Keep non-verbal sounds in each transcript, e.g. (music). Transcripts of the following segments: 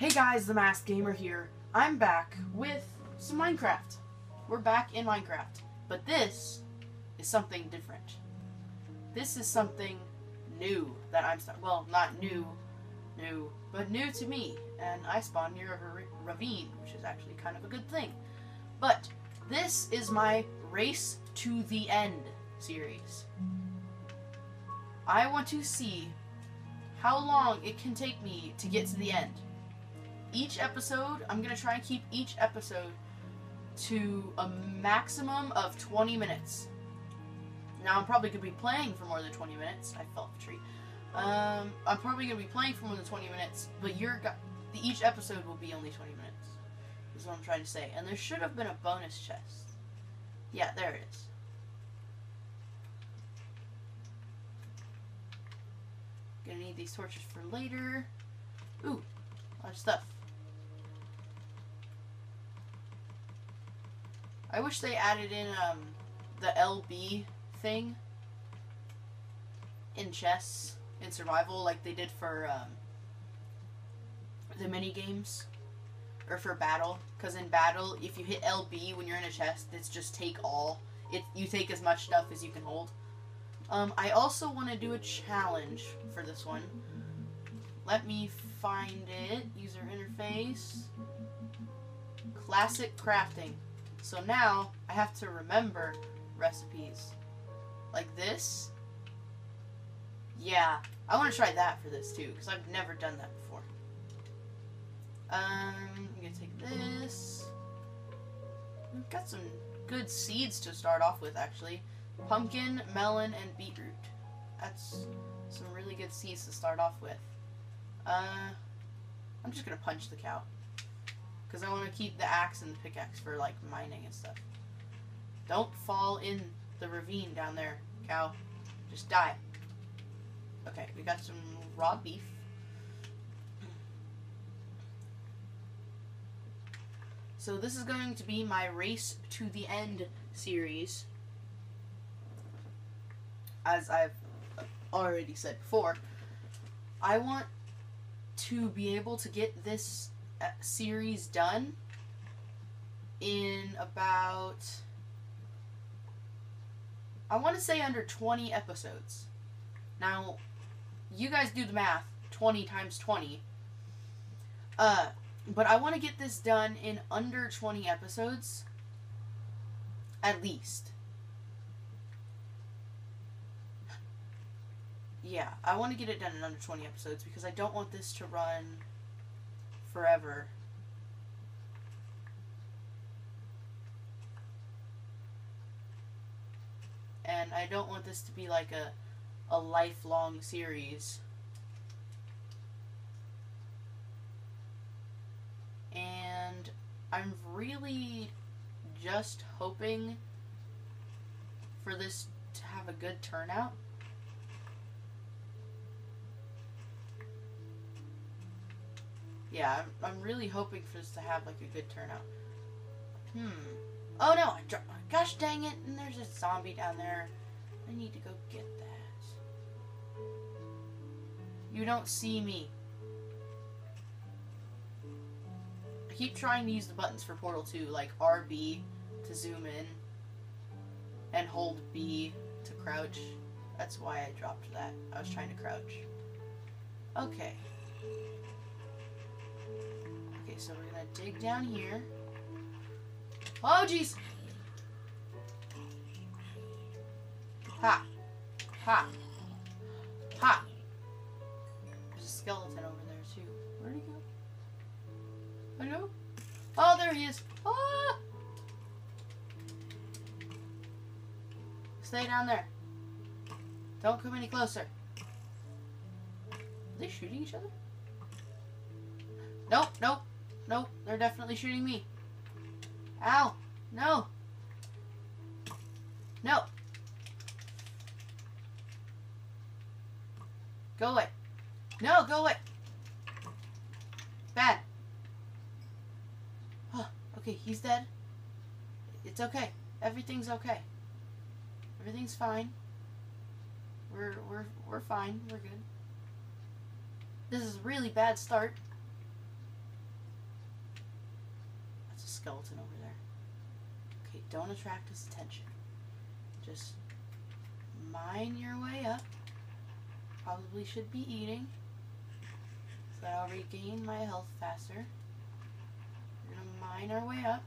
Hey guys, the Masked Gamer here. I'm back with some Minecraft. We're back in Minecraft. But this is something different. This is something new that I'm well, not new, new, but new to me. And I spawned near a ravine, which is actually kind of a good thing. But this is my Race to the End series. I want to see how long it can take me to get to the end. Each episode, I'm going to try and keep each episode to a maximum of 20 minutes. Now, I'm probably going to be playing for more than 20 minutes. I fell off a tree. Um, I'm probably going to be playing for more than 20 minutes, but your each episode will be only 20 minutes. Is what I'm trying to say. And there should have been a bonus chest. Yeah, there it is. Gonna need these torches for later. Ooh, a lot of stuff. I wish they added in um the LB thing in chess in survival like they did for um the mini games or for battle because in battle if you hit LB when you're in a chest it's just take all it you take as much stuff as you can hold um, I also want to do a challenge for this one. Let me find it. User interface. Classic crafting. So now I have to remember recipes. Like this. Yeah, I want to try that for this too because I've never done that before. Um, I'm gonna take this. We've got some good seeds to start off with actually. Pumpkin, melon, and beetroot. That's some really good seeds to start off with. Uh, I'm just gonna punch the cow. Because I want to keep the axe and the pickaxe for, like, mining and stuff. Don't fall in the ravine down there, cow. Just die. Okay, we got some raw beef. So this is going to be my Race to the End series as I've already said before, I want to be able to get this series done in about I want to say under 20 episodes. Now, you guys do the math. 20 times 20. Uh, but I want to get this done in under 20 episodes at least. yeah, I want to get it done in under 20 episodes because I don't want this to run forever. And I don't want this to be like a a lifelong series. And I'm really just hoping for this to have a good turnout. Yeah, I'm, I'm really hoping for this to have like a good turnout. Hmm. Oh no! I dro- gosh dang it! And there's a zombie down there. I need to go get that. You don't see me. I keep trying to use the buttons for Portal 2, like RB to zoom in, and hold B to crouch. That's why I dropped that. I was trying to crouch. Okay. Gonna dig down here. Oh, jeez! Ha! Ha! Ha! There's a skeleton over there, too. Where'd he go? Hello? Oh, there he is! Ah! Stay down there. Don't come any closer. Are they shooting each other? Nope, nope. Nope, they're definitely shooting me. Ow! No! No! Go away. No, go away! Bad. Oh, okay, he's dead. It's okay. Everything's okay. Everything's fine. We're we're we're fine. We're good. This is a really bad start. Skeleton over there. Okay, don't attract his attention. Just mine your way up. Probably should be eating. So that I'll regain my health faster. We're gonna mine our way up.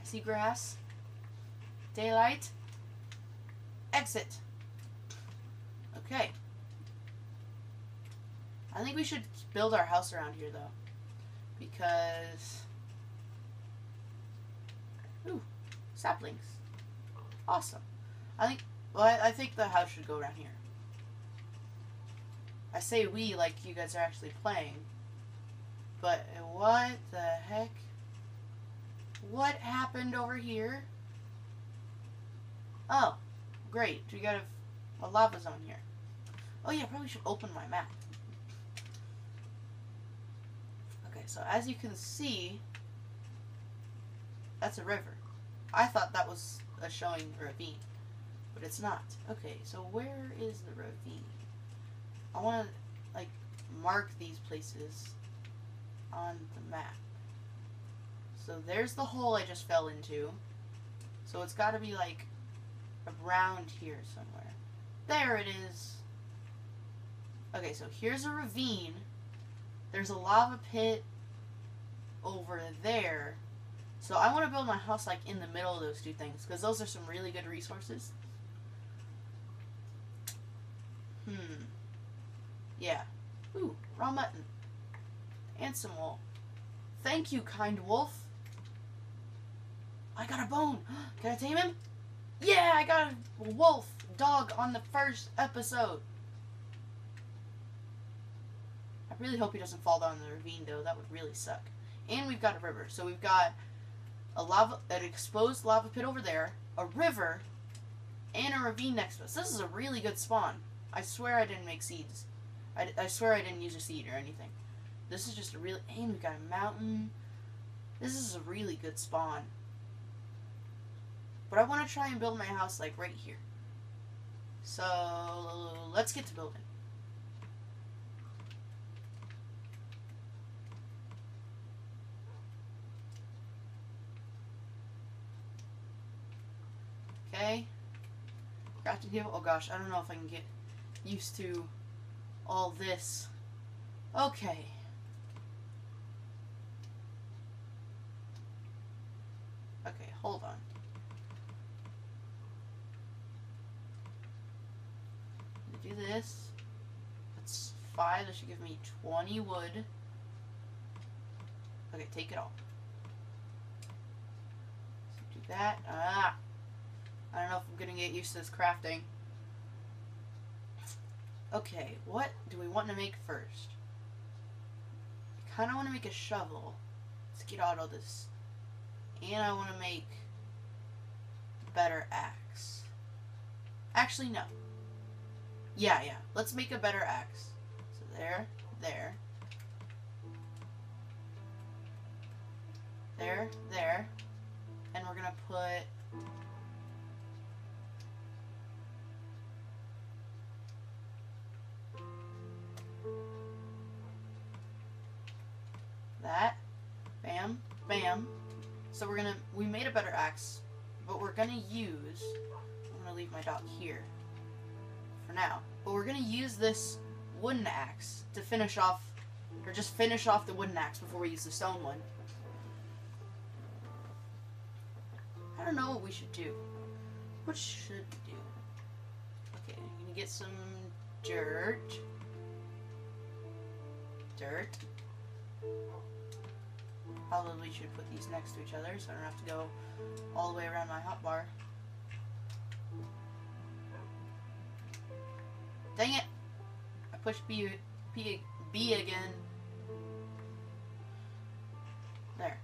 I see grass. Daylight. Exit. Okay. I think we should build our house around here though. Because Ooh, saplings. Awesome. I think well I, I think the house should go around here. I say we like you guys are actually playing. But what the heck? What happened over here? Oh, great. We got a, a lava zone here. Oh yeah, probably should open my map. Okay, so as you can see, that's a river. I thought that was a showing ravine, but it's not. Okay, so where is the ravine? I want to, like, mark these places on the map. So there's the hole I just fell into. So it's got to be, like, around here somewhere. There it is. Okay, so here's a ravine. There's a lava pit over there. So I want to build my house, like, in the middle of those two things. Because those are some really good resources. Hmm. Yeah. Ooh, raw mutton. And some wool. Thank you, kind wolf. I got a bone. (gasps) Can I tame him? Yeah, I got a wolf dog on the first episode. I really hope he doesn't fall down the ravine, though. That would really suck. And we've got a river. So we've got a lava, an exposed lava pit over there, a river, and a ravine next to us. This is a really good spawn. I swear I didn't make seeds. I, I swear I didn't use a seed or anything. This is just a really... And we got a mountain. This is a really good spawn. But I want to try and build my house, like, right here. So, let's get to building. Okay. Crafting table. Oh gosh, I don't know if I can get used to all this. Okay. Okay, hold on. Do this. That's five. That should give me 20 wood. Okay, take it all. do that. Ah! I don't know if I'm gonna get used to this crafting. Okay, what do we want to make first? I kind of want to make a shovel. Let's get out of this. And I want to make a better axe. Actually, no. Yeah, yeah. Let's make a better axe. So there, there. There, there. And we're going to put that. Bam. Bam. So we're gonna, we made a better axe, but we're gonna use, I'm gonna leave my dog here for now, but we're gonna use this wooden axe to finish off, or just finish off the wooden axe before we use the stone one. I don't know what we should do. What should we do? Okay, I'm gonna get some dirt. Dirt. Probably should put these next to each other so I don't have to go all the way around my hot bar. Dang it! I pushed B, B, B again. There.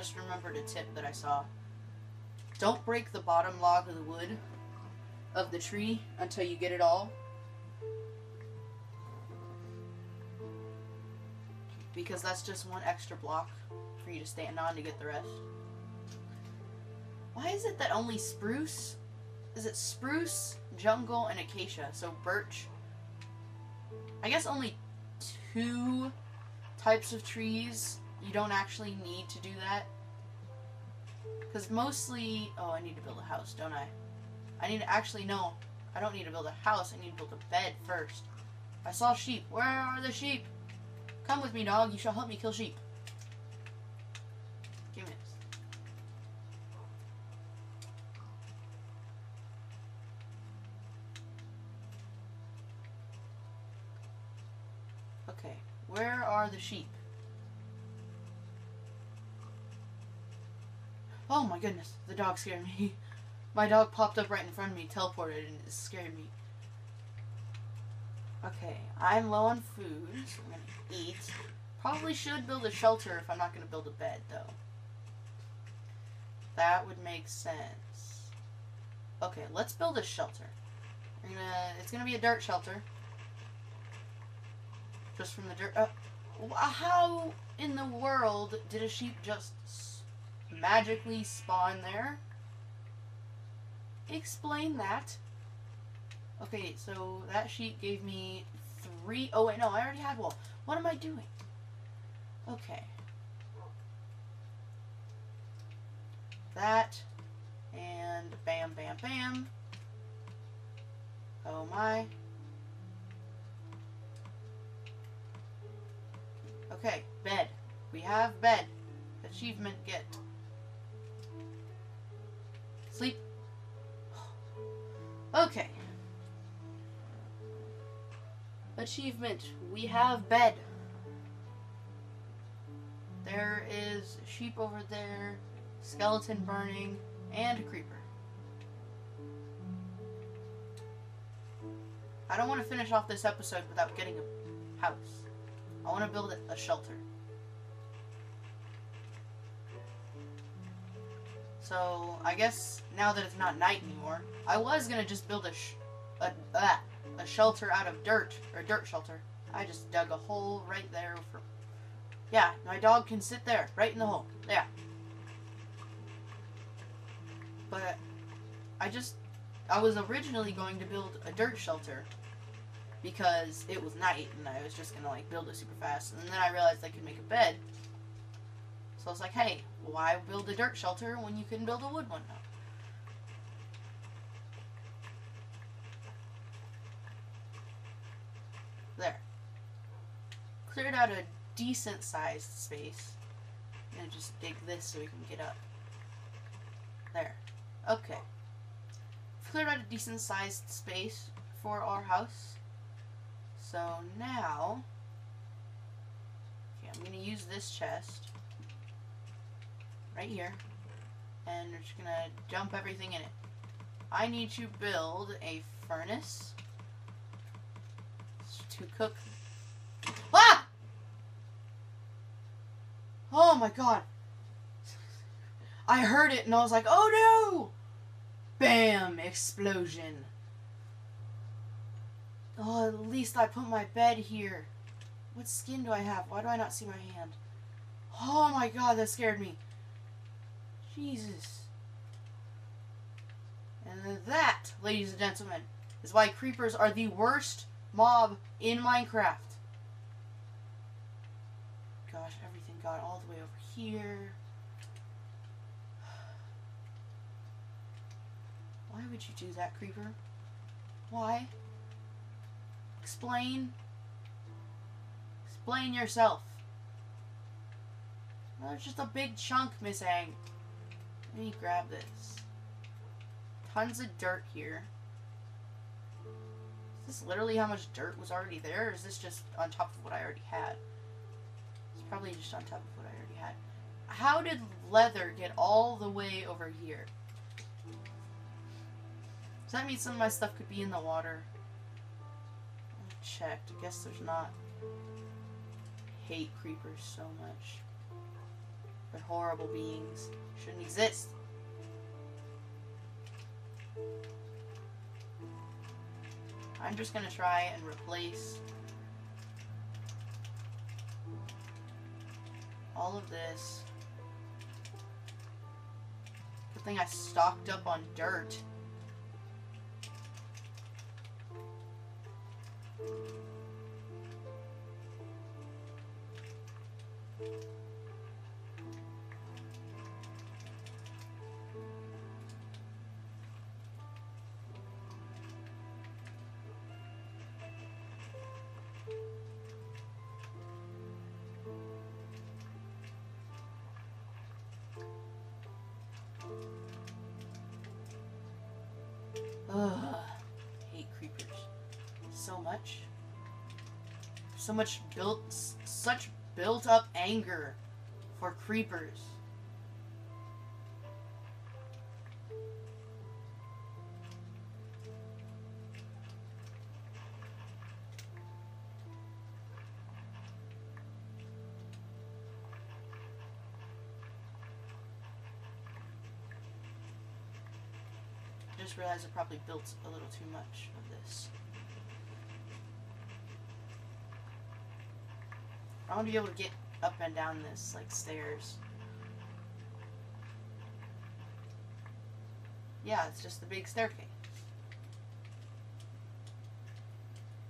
Just remembered a tip that I saw. Don't break the bottom log of the wood of the tree until you get it all. Because that's just one extra block for you to stand on to get the rest. Why is it that only spruce is it spruce, jungle, and acacia? So birch. I guess only two types of trees. You don't actually need to do that. Because mostly... Oh, I need to build a house, don't I? I need to actually... No, I don't need to build a house. I need to build a bed first. I saw sheep. Where are the sheep? Come with me, dog. You shall help me kill sheep. Give me this. Okay, where are the sheep? Oh my goodness, the dog scared me. (laughs) My dog popped up right in front of me, teleported, and it scared me. Okay, I'm low on food, so I'm gonna eat. Probably should build a shelter if I'm not gonna build a bed, though. That would make sense. Okay, let's build a shelter. We're gonna, it's gonna be a dirt shelter. Just from the dirt. Uh, how in the world did a sheep just magically spawn there? Explain that. Okay, so that sheet gave me three oh wait, no, I already had one. What am I doing? Okay. That. And bam, bam, bam. Oh my. Okay, bed. We have bed. Achievement get. Sleep. Okay. Achievement. We have bed. There is sheep over there, skeleton burning, and a creeper. I don't want to finish off this episode without getting a house. I want to build a shelter. So I guess now that it's not night anymore, I was gonna just build a a uh, a shelter out of dirt or a dirt shelter. I just dug a hole right there for. Yeah, my dog can sit there, right in the hole. Yeah. But I just I was originally going to build a dirt shelter because it was night and I was just gonna like build it super fast. And then I realized I could make a bed. So I was like, hey, why build a dirt shelter when you can build a wood one now? There. Cleared out a decent sized space. I'm gonna just dig this so we can get up. There. Okay. Cleared out a decent sized space for our house. So now, okay, I'm gonna use this chest right here, and we're just gonna dump everything in it. I need to build a furnace to cook. Ah! Oh my god! I heard it and I was like, oh no! Bam! Explosion. Oh, at least I put my bed here. What skin do I have? Why do I not see my hand? Oh my god, that scared me. Jesus. And that, ladies and gentlemen, is why creepers are the worst mob in Minecraft. Gosh, everything got all the way over here. (sighs) Why would you do that, creeper? Why? Explain. Explain yourself. There's just a big chunk missing. Let me grab this. Tons of dirt here. Is this literally how much dirt was already there, or is this just on top of what I already had? Probably just on top of what I already had. How did leather get all the way over here? Does that mean some of my stuff could be in the water? I checked. I guess there's not. I hate creepers so much. They're horrible beings. Shouldn't exist. I'm just gonna try and replace all of this. Good thing I stocked up on dirt. Ugh. hate creepers. So much. So much built, such built up anger for creepers. I just realized I probably built a little too much of this. I want to be able to get up and down this, like, stairs. Yeah, it's just the big staircase.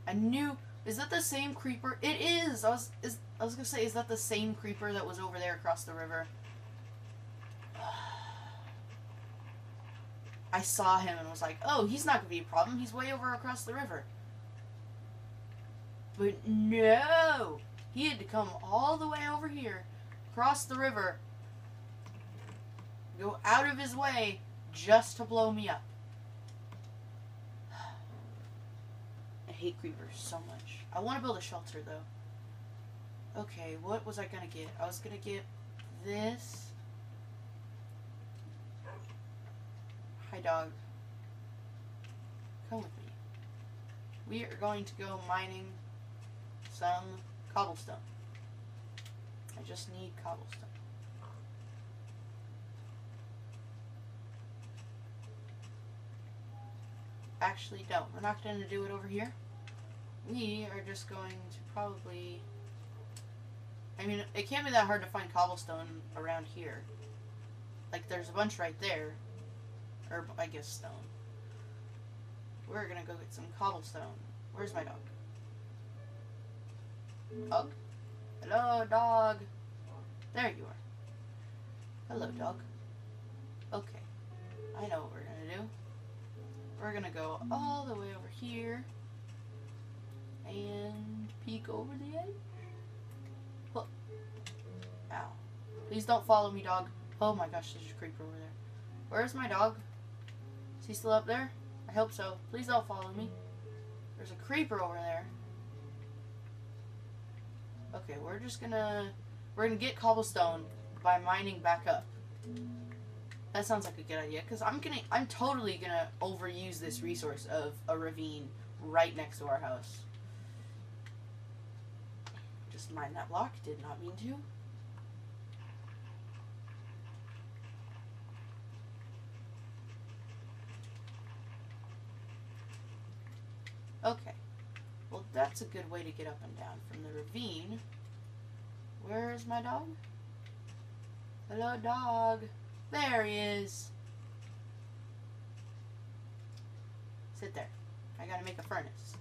I knew... Is that the same creeper? It is! I was, is, I was gonna say, is that the same creeper that was over there across the river? I saw him and was like, oh, he's not gonna be a problem. He's way over across the river. But no! He had to come all the way over here, cross the river, go out of his way just to blow me up. (sighs) I hate creepers so much. I want to build a shelter though. Okay, what was I gonna get? I was gonna get this. Dog. Come with me. We are going to go mining some cobblestone. I just need cobblestone. Actually, don't. We're not going to do it over here. We are just going to probably... I mean, it can't be that hard to find cobblestone around here. Like, there's a bunch right there. Or, I guess, stone. We're gonna go get some cobblestone. Where's my dog? Dog? Hello, dog. There you are. Hello, dog. Okay. I know what we're gonna do. We're gonna go all the way over here and peek over the edge. Look. Ow. Please don't follow me, dog. Oh my gosh, there's a creeper over there. Where's my dog? He still up there? I hope so. Please don't follow me. There's a creeper over there. Okay, we're just gonna we're gonna get cobblestone by mining back up. That sounds like a good idea because I'm gonna I'm totally gonna overuse this resource of a ravine right next to our house. Just mine that block. Did not mean to. Okay. Well, that's a good way to get up and down from the ravine. Where is my dog? Hello, dog. There he is. Sit there. I gotta make a furnace.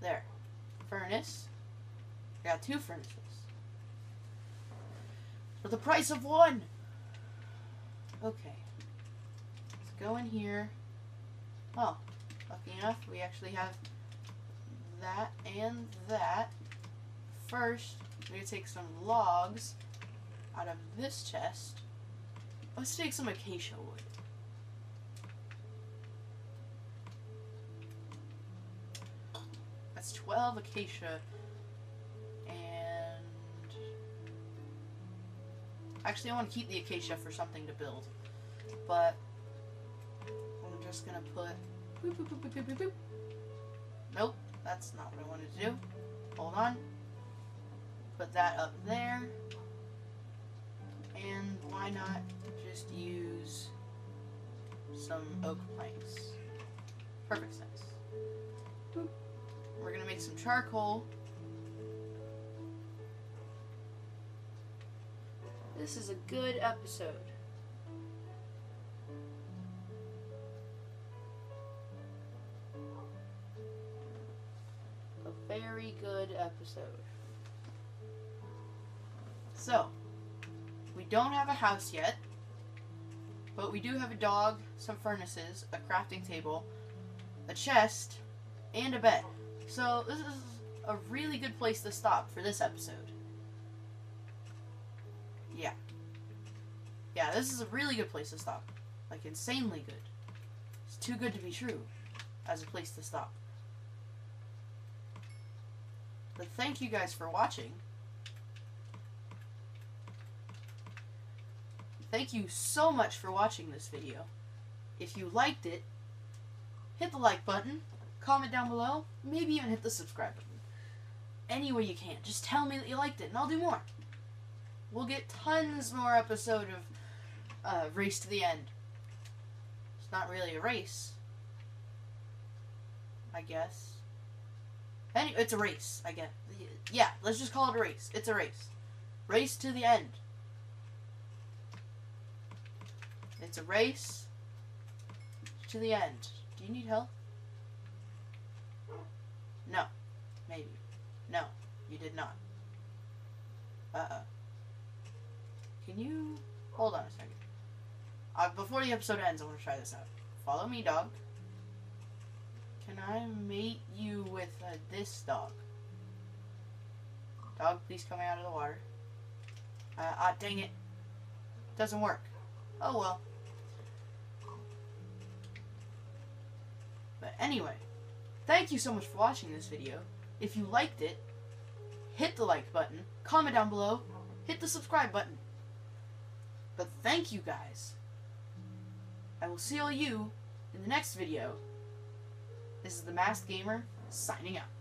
There. Furnace. I got two furnaces. For the price of one! Okay. Let's go in here. Oh, lucky enough, we actually have that and that. First, we're going to take some logs out of this chest. Let's take some acacia wood. That's 12 acacia Actually, I want to keep the acacia for something to build. But I'm just going to put... Boop, boop, boop. Nope, that's not what I wanted to do. Hold on. Put that up there. And why not just use some oak planks? Perfect sense. We're going to make some charcoal. This is a good episode. A very good episode. So, we don't have a house yet, but we do have a dog, some furnaces, a crafting table, a chest, and a bed. So, this is a really good place to stop for this episode. Yeah, this is a really good place to stop. Like, insanely good. It's too good to be true as a place to stop. But thank you guys for watching. Thank you so much for watching this video. If you liked it, hit the like button, comment down below, maybe even hit the subscribe button. Any way you can. Just tell me that you liked it and I'll do more. We'll get tons more episode of uh, Race to the End. It's not really a race. I guess. Any, it's a race, I guess. Yeah, let's just call it a race. It's a race. Race to the end. It's a race to the end. Do you need help? No. Maybe. No, you did not. Uh-uh. Can you... Hold on a second. Uh, before the episode ends, I want to try this out. Follow me, dog. Can I mate you with uh, this dog? Dog, please come out of the water. Uh, ah, dang it. Doesn't work. Oh well. But anyway, thank you so much for watching this video. If you liked it, hit the like button, comment down below, hit the subscribe button. But thank you guys. I will see all you in the next video. This is the Masked Gamer signing out.